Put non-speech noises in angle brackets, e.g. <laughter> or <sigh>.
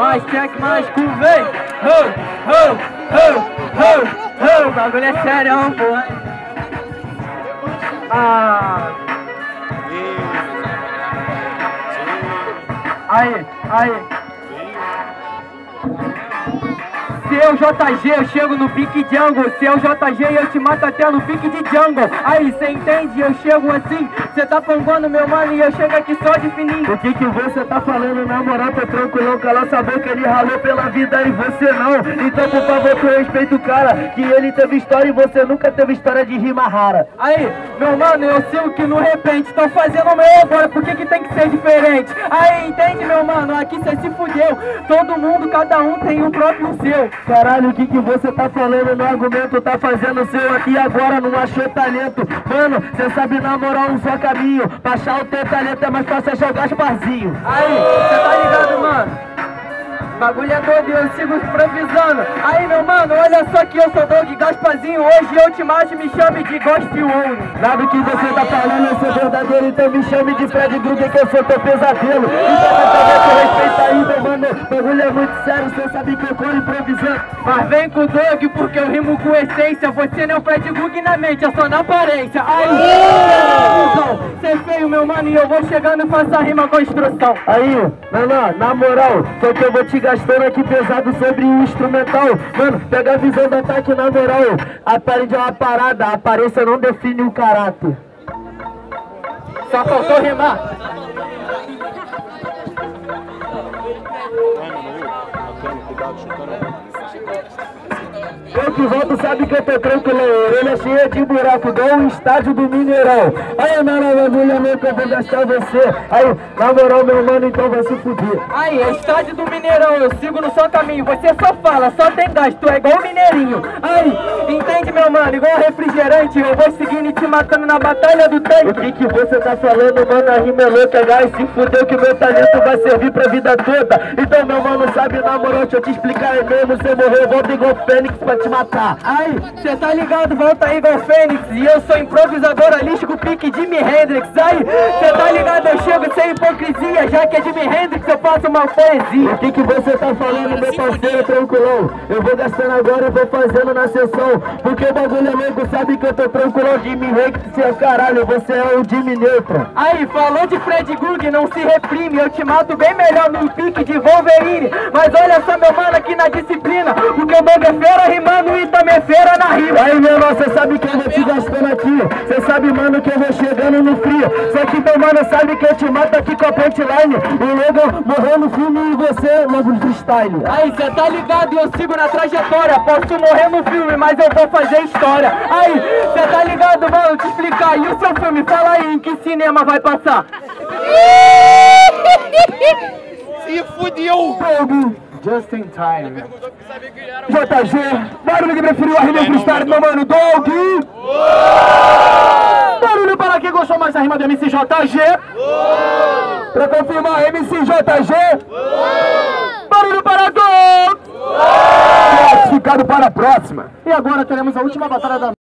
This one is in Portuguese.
Mais check, mais cool, vem! Ho, ho, ho, ho, ho! O bagulho é sério, pô! Ah! Aí, aí! Seu JG, eu chego no pique jungle. Seu JG, eu te mato até no pique de jungle. Aí, cê entende? Eu chego assim. Cê tá panguando meu mano e eu chego aqui só de fininho. O que que você tá falando? Na moral, tô tranquilão. Cala essa boca, ele ralou pela vida e você não. Então, por favor, que eu respeito o cara. Que ele teve história e você nunca teve história de rima rara. Aí, meu mano, eu sigo que no repente tô fazendo o meu agora. Por que que tem que ser diferente? Aí, entende, meu mano? Aqui cê se fudeu. Todo mundo, cada um tem o próprio seu. Caralho, o que que você tá falando no argumento? Tá fazendo seu aqui agora, não achou talento Mano, cê sabe na moral um só caminho. Achar o teu talento é mais fácil achar o Gasparzinho Aí, cê tá ligado, mano? Bagulho é doido e eu sigo improvisando. Aí meu mano, olha só que eu sou Doug Gaspazinho Hoje eu te mato me chame de Gosp One Nada que você tá falando? Eu sou verdadeiro Então me chame de Fred Krueger que eu sou teu pesadelo. Então mano Bagulho é muito sério, você sabe que eu tô improvisando. Mas vem com o Doug porque eu rimo com essência. Você não é o Fred Krueger na mente, é só na aparência. Aí, cê é feio meu mano E eu vou chegando e faço a rima com a instrução. Aí, não, na moral Só que eu vou te gastando aqui pesado sobre o instrumental. Mano, pega a visão do ataque na moral. Aparente é uma parada, a aparência não define o caráter. Só faltou rimar Yo eu que volto sabe que eu tô tranquilo, orelha cheia de buraco, igual o estádio do Mineirão. Aí, mano, bagulho que eu vou gastar você. Aí, na moral, meu mano, então vai se fuder. Aí, é estádio do Mineirão, eu sigo no seu caminho. Você só fala, só tem gás, tu é igual o Mineirinho. Aí, entende, meu mano, igual refrigerante, eu vou seguindo e te matando na batalha do tanque. O que que você tá falando, mano? A rima é louca, gás, se fudeu que meu talento vai servir pra vida toda. Então, meu mano, sabe, na moral, deixa eu te explicar, é mesmo, você morreu, volta igual Fênix pra te matar. Aí, cê tá ligado, volta aí igual Fênix. E eu sou improvisador holístico, pique Jimi Hendrix. Aí, cê tá ligado, eu chego sem hipocrisia. Já que é Jimi Hendrix, eu faço uma poesia. O que que você tá falando, meu parceiro, tranquilão? Eu vou gastando agora e vou fazendo na sessão. Porque o bagulho é louco, sabe que eu tô tranquilão. Jimi Hendrix, seu caralho, você é o Jimmy Neutron. Aí, falou de Fred Gug, não se reprime. Eu te mato bem melhor no pique de Wolverine. Mas olha só, meu mano, aqui na disciplina. Porque o Doug é fera rimando e também é fera na rima. Aí, meu irmão, cê sabe que eu vou te gastando aqui. Cê sabe, mano, que eu vou chegando no frio. Só que, meu mano, sabe que eu te mato aqui com a punchline. O Logan morreu no filme e você logo no freestyle. Aí, cê tá ligado e eu sigo na trajetória. Posso morrer no filme, mas eu vou fazer história. Aí, cê tá ligado, mano, te explicar. E o seu filme, fala aí, em que cinema vai passar? <laughs> Se fudeu! Just in time. JG, barulho que preferiu a rima freestyle, meu mano, Doug. Barulho para quem gostou mais da rima do MCJG. Pra confirmar, MCJG. Barulho para Doug. Classificado para a próxima. E agora teremos a última batalha da